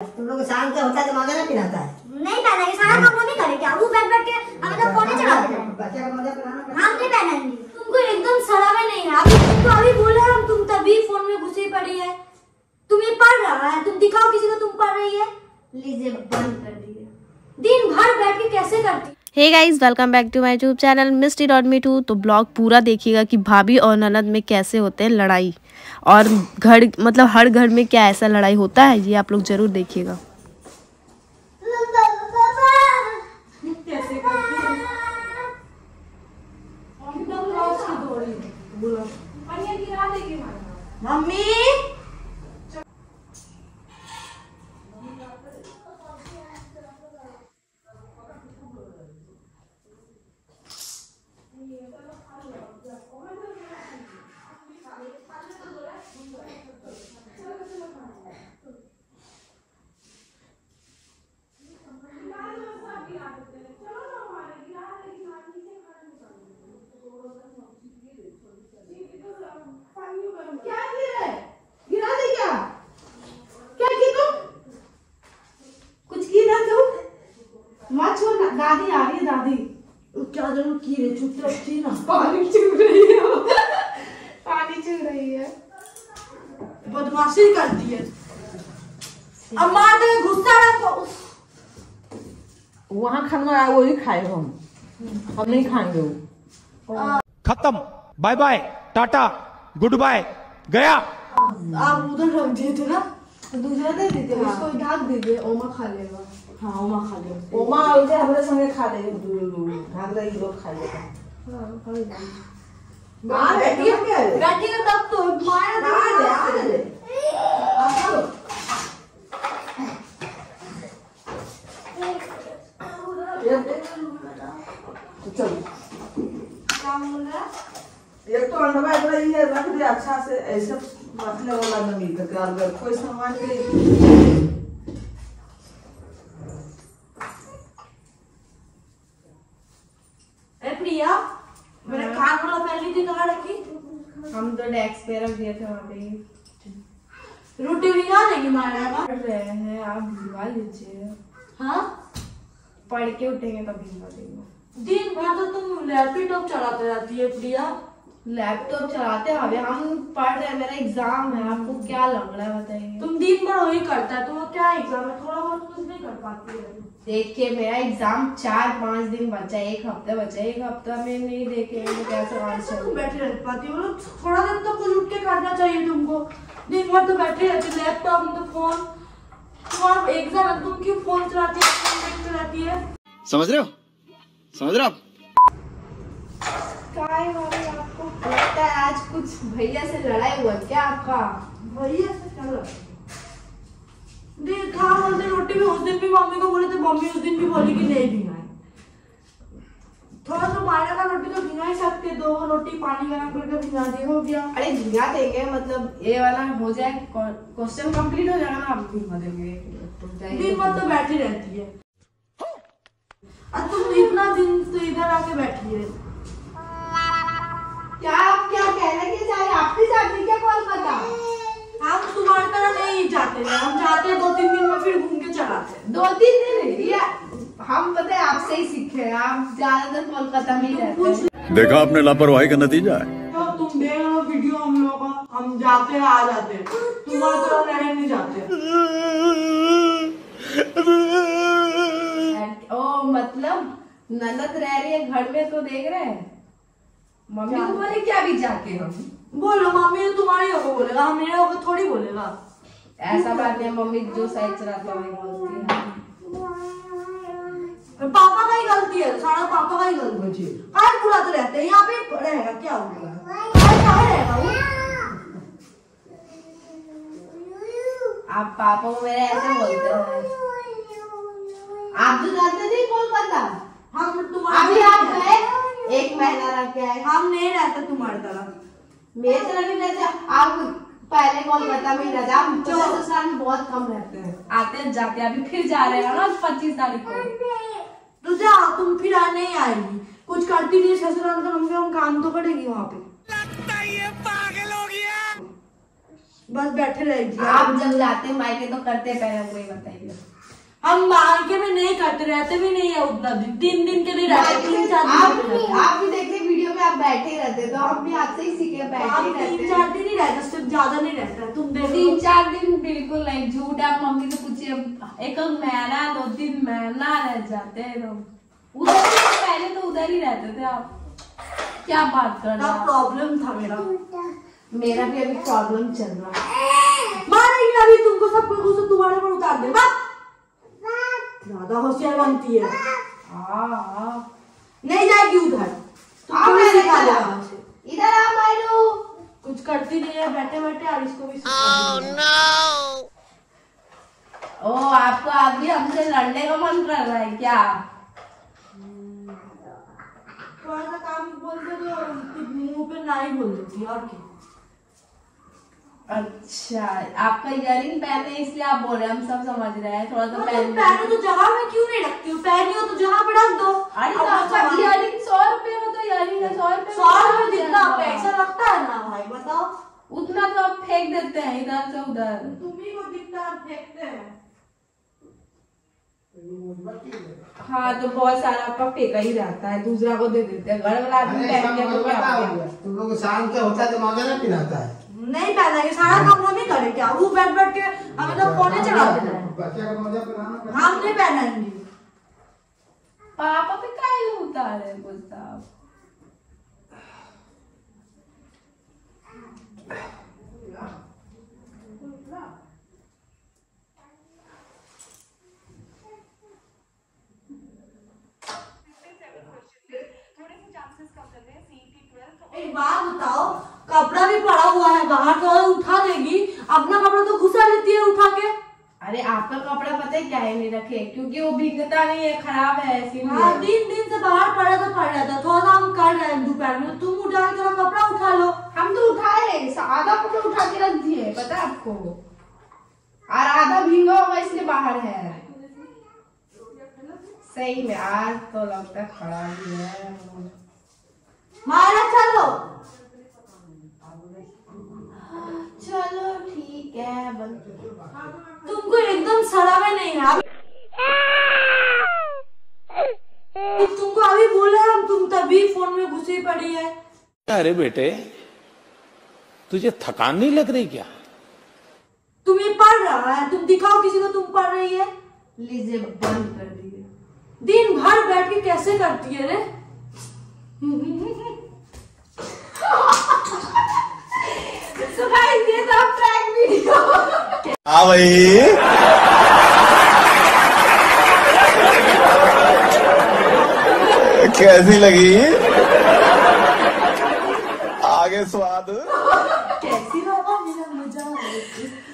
तुम लोग शाम का होता है तो नहीं पिलाता है। नहीं पहनेंगे सारा काम वो नहीं क्या वो बैठ बैठ के हमें तो फ़ोन ही चलाते बच्चे का मज़ा पिलाना हम नहीं पहनेंगे। तुमको एकदम सड़ावे नहीं है। अभी तुमको अभी बोले हम तुम तभी फ़ोन में घुसी पड़ी है। तुम ये पढ़ रहा है। तुम दिखाओ किसी को तुम पढ़ रही है। लीजिए बंद कर दिए। दिन भर बैठ के कैसे करती हे guys welcome back to my YouTube channel Misty dot me too तो ब्लॉग पूरा देखिएगा कि भाभी और ननद में कैसे होते हैं लड़ाई। और घर मतलब हर घर में क्या ऐसा लड़ाई होता है, ये आप लोग ज़रूर देखिएगा। मम्मी क्या गिरा है गिरा दे क्या क्या की तुम कुछ की ना तुम मत छोड़ ना दादी आ रही है दादी क्या ज़रूर की रे चुपचाप ना पानी चू रही है पानी चू रही है बदमाशी करती है अब मार दे गुस्सा रखो वहाँ खाना आया वही खाए हम हम नहीं खाएँगे वो खत्म bye bye tata good bye गया आप उधर रख दिए थे ना दूसरा दे दीजिए उसको ढाक दीजिए ओमा खा लेगा हाँ ओमा खा ले ओमा उसे हमारे संगे खा ले ढाक दे लोग खा लेगा हाँ क्या है बैठिए तब तो मार आ दे आ दे चल एक तो अंडा इतना ये रख दे अच्छा से ऐसे मसले वाला नहीं करके अगर कोई सामान के ए प्रिया मैंने खान वाला पहली थी कहाँ रखी हम तो डेस्क पे रख दिए थे वहाँ पे। रोटी भिगा देंगी मारे पढ़ रहे हैं आप भिजवा लीजिए। हाँ? पढ़ के उठेंगे तब भिजवा देंगे। दिन भर तो तुम लैपटॉप चलाते रहती है प्रिया। लैपटॉप चलाते हैं अभी हम पढ़ रहे हैं मेरा एग्ज़ाम है आपको क्या लग रहा है बताइए। तुम दिन भर वही करता है तो क्या एग्ज़ाम है? थोड़ा बहुत कुछ नहीं कर पाती है। देखिए मेरा एग्ज़ाम चार पाँच दिन बचा है एक हफ़्ता बचा है एक हफ़्ता में नहीं देखे तो कैसे ऐसे तुम बैठे रह पाती हो? मतलब थोड़ा दिन तो कुछ उठ के करना चाहिए तुमको। दिन भर तो बैठे रहते लैपटॉप में तो फ़ोन तुम्हारा एग्ज़ाम है तुम क्यों फ़ोन चलाती है फ़ोन देखते रहती है? समझ रहे हो? समझ रहे हो आपको लगता है आज कुछ भैया से लड़ाई हुआ क्या आपका? भैया से क्या? भी उस दिन भी मम्मी को बोले थे मम्मी उस दिन भी बोली कि नहीं भिगाए थोड़ा सा मायने का रोटी तो भिगा ही सकते दो रोटी पानी गरम करके भिगा दिए हो गया। अरे भिगा देंगे मतलब ये वाला हो जाए क्वेश्चन कंप्लीट हो जाएगा ना आप भिगा देंगे। दिन भर तो बैठी रहती है। और तुम इतना दिन तो इधर आके बैठी है क्या आप क्या कहने के जा रहे आप भी जाती क्या कॉल करता हम तुम्हारी तरह नहीं जाते हैं हम जाते हैं दो तीन दिन में फिर घूम के चलाते हैं दो तीन दिन ये हम पता है आपसे ही सीखे हैं आप ज़्यादातर कोलकाता में रहते देखा आपने लापरवाही का नतीजा है। तो तुम देख लो वीडियो हम लोग का। हम जाते हैं आ जाते हैं। तुम्हारी तरह रह नहीं जाते। ओ मतलब ननद रह रही है घर में तो देख रहे हैं। मम्मी को बोले क्या भी जाके हम? बोलो मम्मी तो तुम्हारी होगा बोलेगा हम मेरे होगा थोड़ी बोलेगा। ऐसा बात नहीं मम्मी जो सही चलाते वही बोलती है। पापा का ही गलती है सारा पापा का ही गलती है काय बुलाते रहते हैं यहाँ पे रहेगा क्या होगा रहेगा वो। आप पापा को मेरे ऐसे बोलते हैं? आप जो जाते थे कोलकाता हम अभी तुम्हारे आप गए? एक महीना रह के आए हम नहीं रहते तुम्हारी तरह मेरे तरह भी रहते। आप पहले कोलकाता में ही। रहते आप चौदह साल में बहुत कम रहते हैं। आते जाते अभी फिर जा रहे हैं ना पच्चीस तारीख को। तो जा तुम फिर आने ही आएगी। कुछ करती नहीं ससुराल का कम से कम काम तो करेगी वहाँ पे। बस बैठे रहेगी आप जब जाते हैं मायके तो करते पहले ये बताइए हम मायके में नहीं करते रहते भी नहीं है उतना दिन दिन के लिए रहते आप हैं। भी देखते में आप बैठे रहते तो हम भी आपसे ही सीखे बैठे रहते तीन चार दिन ही रहते उससे ज़्यादा नहीं रहता तुम तीन चार दिन बिल्कुल नहीं झूठ आप मम्मी से पूछिए एक महीना दो तीन महीना रह जाते हैं तो उधर ही पहले तो उधर ही रहते थे आप। क्या बात कर रहे प्रॉब्लम था मेरा? मेरा भी अभी प्रॉब्लम चल रहा है। मारेगी अभी तुमको सब कुछ तुम्हारे पर उतार दे। ज़्यादा होशियार बनती है। हाँ। नहीं जाएगी उधर। इधर आ मायरू। कुछ करती नहीं है बैठे बैठे और इसको भी देगी। ओ आपको अभी हमसे लड़ने का मन कर रहा है क्या? थोड़ा सा काम बोलते तो मुँह पे ना ही बोल देती और क्या? अच्छा आपका इयरिंग पहने इसलिए आप बोल रहे हैं हम सब समझ रहे हैं थोड़ा तो तो पहन पहनो तो जगह में क्यों नहीं रखती हो? पहनी हो तो जगह पे रख दो। अरे तो आपका इयरिंग सौ रुपए में तो इयरिंग है सौ रुपए सौ रुपए जितना पैसा लगता है ना भाई बताओ। उतना तो आप फेंक देते हैं इधर से उधर। तुम्ही को दिखता है फेंकते हैं। हाँ तो बहुत सारा आपका फेंका ही रहता है दूसरा को दे देते हैं घर वाला आदमी तो हो हो तुम लोग को शाम के होता है तो मज़ा नहीं पिलाता है। नहीं पहनाएँगे सारा काम हम ही करें क्या? वो बैठ बैठ के हमें तो फोने चलाते का मज़ा पिलाना पड़ता हम नहीं पहनाएँगे। पापा पे काहे उतार है गुस्सा एक बात बताओ कपड़ा भी पड़ा हुआ है बाहर तो उठा देगी। अपना कपड़ा तो घुसा लेती है उठा के। अरे आपका कपड़ा पता है क्या है नहीं रखे? क्योंकि वो भीगता नहीं है खराब है ऐसी हाँ तीन दिन से बाहर पड़ा तो पड़ रहा था थोड़ा हम कर रहे हैं दोपहर में। तुम उठा के थोड़ा कपड़ा उठा लो। हम तो उठाए आधा कपड़ा उठा के रख दिए पता है आपको? और आधा भींगा होगा इसलिए बाहर है। सही में आज तो लगता खराब ही है। मारा चलो। चलो ठीक है तुमको एकदम सड़ा में नहीं है तुमको अभी बोले हम तुम तभी फ़ोन में घुसी पड़ी है। अरे बेटे तुझे थकान नहीं लग रही क्या? तुम्हें पढ़ रहा है तुम दिखाओ किसी को तुम पढ़ रही है। लीजिए बंद कर दिए दिन भर बैठ के कैसे करती है रे? सुनाई ये तो प्रैंक वीडियो हाँ भाई। कैसी लगी? आगे स्वाद। कैसी लगा मेरा मज़ा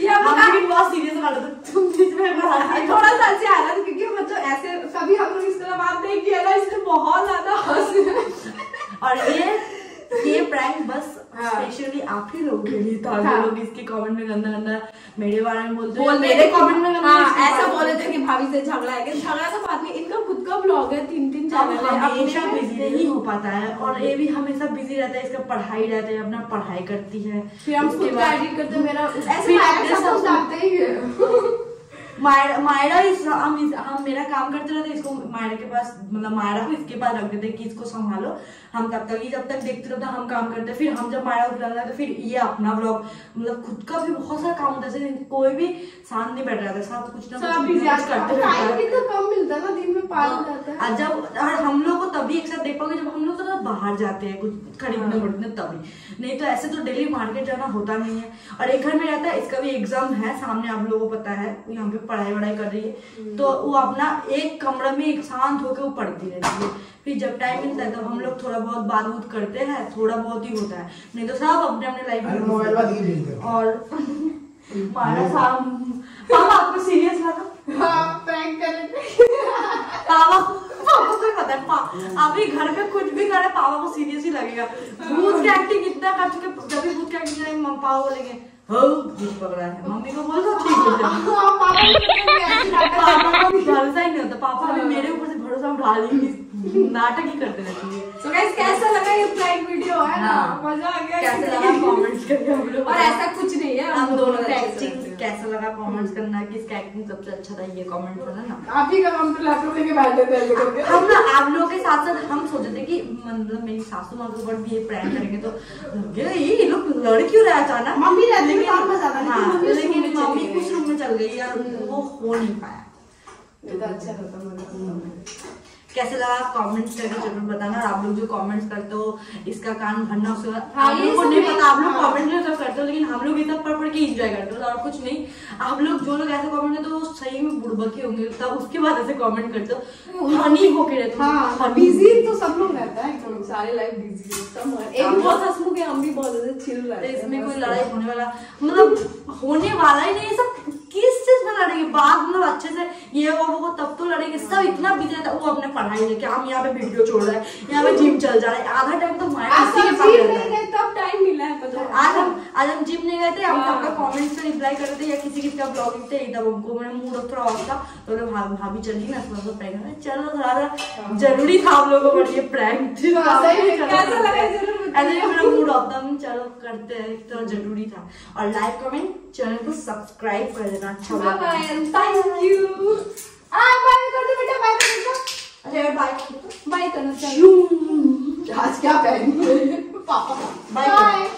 ये हम हम भी बहुत सीरियस वाला था तुम बीच में थोड़ा सा ऐसे आ रहा था क्योंकि मतलब ऐसे कभी हम लोग इस तरह बात नहीं किया ना इसलिए बहुत ज़्यादा हंस और ये हाँ। स्पेशली आप ही लोग के लिए था। हाँ। लोग इसके कमेंट में गंदा गंदा मेरे बारे में बोलते बोल मेरे कमेंट में गंदा हाँ ऐसा बोले थे कि भाभी से झगड़ा है। झगड़ा तो बात नहीं इनका खुद का ब्लॉग है तीन तीन चैनल है हमेशा बिज़ी नहीं हो पाता है। और ये भी हमेशा बिज़ी रहता है इसका पढ़ाई रहता है अपना पढ़ाई करती है। फिर हम उसके खुद का बाद- एडिट करते हैं मेरा ऐसे ही है। मायरा मायरा इस हम इस हम मेरा काम करते रहते इसको मायरा के पास मतलब मायरा को इसके पास रख देते कि इसको संभालो। हम तब तक ये जब तक देखते रहते हम काम करते फिर हम जब मायरा को बुलाना तो फिर ये अपना ब्लॉग मतलब खुद का भी बहुत सारा काम होता है कोई भी शांत नहीं बैठ रहा था सब कुछ ना कुछ करते रहता है। तो कम मिलता ना दिन में पार हो जाता है। और जब हम लोग को तभी एक साथ देख पाओगे जब हम लोग थोड़ा बाहर जाते हैं कुछ खरीदने खरीदने तभी। नहीं तो ऐसे तो डेली मार्केट जाना होता नहीं है। और एक घर में रहता है इसका भी एग्ज़ाम है सामने आप लोगों को पता है यहाँ पे पढ़ाई वढ़ाई कर रही है तो वो अपना एक कमरे में एक शांत होकर वो पढ़ती रहती है। फिर जब टाइम मिलता है तब हम लोग थोड़ा बहुत बात वूत करते हैं थोड़ा बहुत ही होता है। नहीं तो सब अपने अपने लाइफ में बात ही। और मारा साहब हम आपको सीरियस लगा? हाँ प्रैंक कर। ही है अभी घर पे कुछ भी करे पापा को सीरियस ही लगेगा। भूत की एक्टिंग इतना कर चुके जब भी भूत की एक्टिंग करेंगे पापा बोलेंगे हो भूत पकड़ा है। मम्मी को बोल दो ठीक हो हाँ पापा नाटक भी भरोसा ही नहीं होता पापा भी मेरे ऊपर से भरोसा उठा लेंगे। नाटक ही करते रहती है। तो guys, कैसा लगा ये प्रैंक वीडियो है ना? हाँ। मज़ा आ गया। कैसे लगा कमेंट्स करके हम लोग? और ऐसा कुछ नहीं है हम दोनों का का एक्टिंग कैसा लगा कमेंट्स करना? किसका एक्टिंग सबसे अच्छा था ये कमेंट करना? ना आप ही का हम तो लैपटॉप लेके बैठे थे हम ना आप लोगों के साथ साथ हम सोचे कि मतलब मेरी सासू माँ के ऊपर भी ये प्रैंक करेंगे तो ये लोग लड़ क्यों रहे अचानक? मम्मी रहती है, और मज़ा आता है लेकिन हाँ, मम्मी कुछ रूम में चल गई यार वो हो नहीं पाया। तो अच्छा रहता मज़ा कैसे लगा कमेंट्स करके ज़रूर बताना और आप लोग जो कमेंट्स करते हो इसका कान भरना उसका हाँ, आप लोग को नहीं पता आप लोग हाँ। कमेंट जो सब करते हो लेकिन हम लोग ये सब पढ़ पढ़ के एंजॉय करते हो और कुछ नहीं। आप लोग जो लोग ऐसे कमेंट करते हो वो सही में बुड़बक ही होंगे तब उसके बाद ऐसे कमेंट करते हो। फनी होके रहते हो। हाँ बिज़ी तो सब लोग रहता है सारे लाइफ बिज़ी एक बहुत हंसमुख है हम भी बहुत ज़्यादा चिल तो रहते हैं इसमें कोई लड़ाई होने वाला मतलब होने वाला ही नहीं है सब में लड़ेंगे बाद मतलब अच्छे से ये वो वो तब तो लड़ेंगे। सब इतना बिज़ी रहता है वो अपने पढ़ाई लेके हम यहाँ पे वीडियो छोड़ रहे हैं यहाँ पे जिम चल जा रहे हैं। आधा टाइम तो माइंड है टाइम मिला है पता है। आज हम आज हम जिम नहीं गए थे हम हाँ। सबका कमेंट्स पे रिप्लाई कर रहे थे या किसी किसी का ब्लॉगिंग थे तब हमको मेरा मूड थोड़ा ऑफ़ था तो बोले भाभी भाभी चलिए ना थोड़ा सा प्रैंक चलो थोड़ा ज़रूरी था हम लोगों को ये प्रैंक हाँ, कैसा लगा ज़रूर ऐसे ही मेरा मूड ऑफ़ था चलो करते हैं तो ज़रूरी था। और लाइक कमेंट चैनल को सब्सक्राइब कर देना अच्छा बाय बाय थैंक यू आ बाय कर दो बेटा बाय कर दो अरे बाय बाय करना चाहिए आज क्या पहनी Bỏ con.